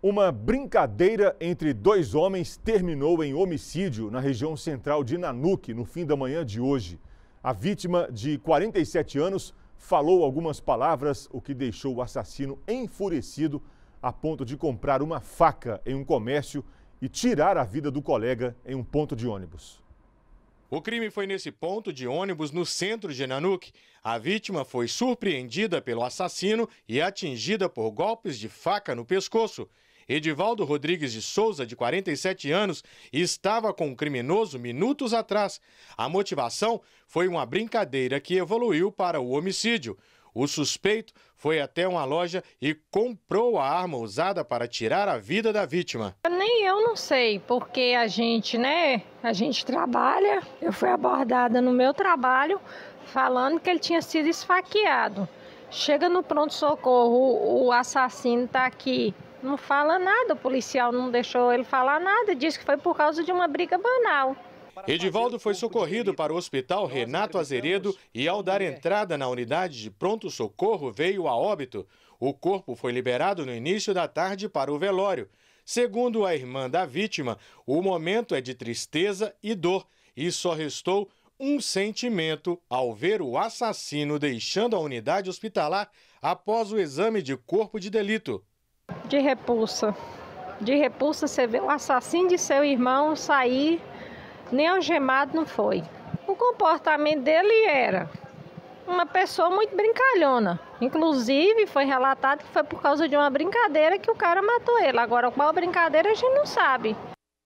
Uma brincadeira entre dois homens terminou em homicídio na região central de Nanuque no fim da manhã de hoje. A vítima, de 47 anos, falou algumas palavras, o que deixou o assassino enfurecido a ponto de comprar uma faca em um comércio e tirar a vida do colega em um ponto de ônibus. O crime foi nesse ponto de ônibus no centro de Nanuque. A vítima foi surpreendida pelo assassino e atingida por golpes de faca no pescoço. Edivaldo Rodrigues de Souza, de 47 anos, estava com o criminoso minutos atrás. A motivação foi uma brincadeira que evoluiu para o homicídio. O suspeito foi até uma loja e comprou a arma usada para tirar a vida da vítima. Nem eu não sei, porque a gente, né, a gente trabalha. Eu fui abordada no meu trabalho falando que ele tinha sido esfaqueado. Chega no pronto-socorro, o assassino está aqui, não fala nada, o policial não deixou ele falar nada, disse que foi por causa de uma briga banal. Edivaldo foi socorrido para o hospital Renato Azeredo e, ao dar entrada na unidade de pronto-socorro, veio a óbito. O corpo foi liberado no início da tarde para o velório. Segundo a irmã da vítima, o momento é de tristeza e dor e só restou um sentimento ao ver o assassino deixando a unidade hospitalar após o exame de corpo de delito. De repulsa. De repulsa, você vê o assassino de seu irmão sair nem algemado não foi. O comportamento dele era uma pessoa muito brincalhona. Inclusive, foi relatado que foi por causa de uma brincadeira que o cara matou ele. Agora, qual brincadeira a gente não sabe.